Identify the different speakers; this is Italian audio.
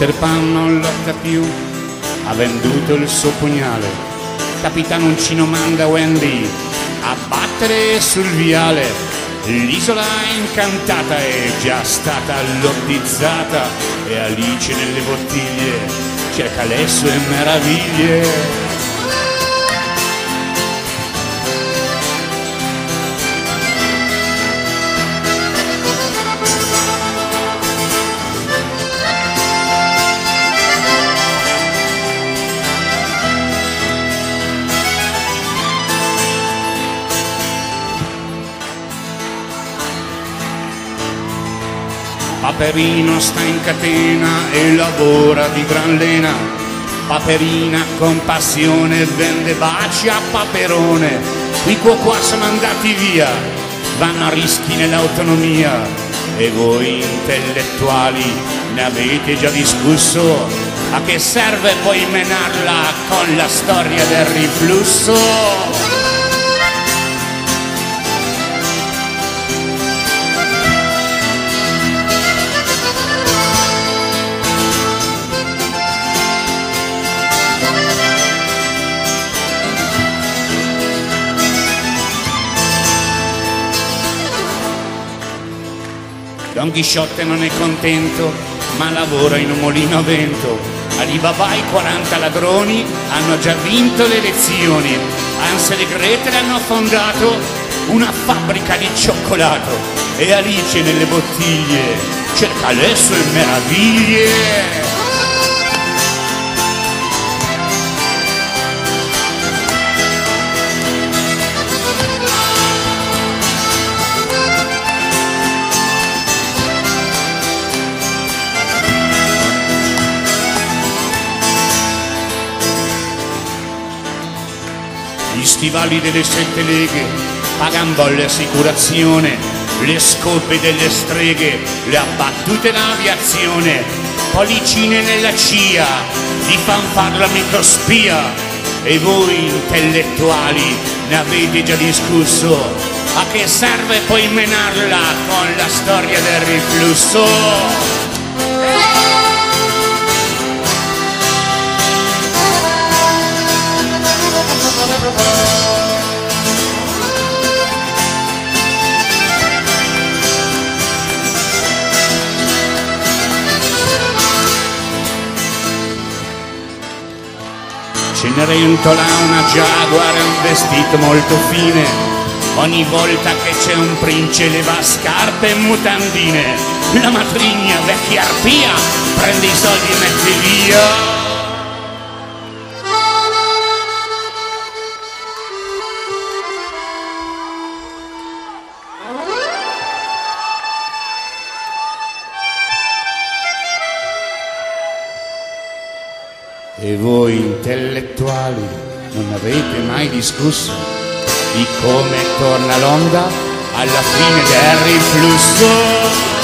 Speaker 1: Peter Pan non lotta più, ha venduto il suo pugnale. Capitano Uncino manda Wendy a battere sul viale. L'isola incantata è già stata lottizzata e Alice nelle bottiglie cerca le sue meraviglie. Paperino sta in catena e lavora di gran lena. Paperina con passione vende baci a Paperone. I qua sono andati via, vanno a rischi nell'autonomia. E voi intellettuali ne avete già discusso? A che serve poi menarla con la storia del riflusso? Don Chisciotte non è contento, ma lavora in un molino a vento. Alibaba e i 40 ladroni hanno già vinto le elezioni. Ansel e Gretel hanno fondato una fabbrica di cioccolato e Alice nelle bottiglie cerca le sue meraviglie. Stivali delle sette leghe pagan bolle assicurazione, le scope delle streghe, le abbattute l'aviazione, policine nella CIA, di fanfar la microspia. E voi intellettuali ne avete già discusso, a che serve poi menarla con la storia del riflusso? Cenerentola una Jaguar e un vestito molto fine. Ogni volta che c'è un prince leva scarpe e mutandine. La matrigna vecchia arpia prende i soldi e mette via. E voi intellettuali non avete mai discusso di come torna l'onda alla fine del riflusso?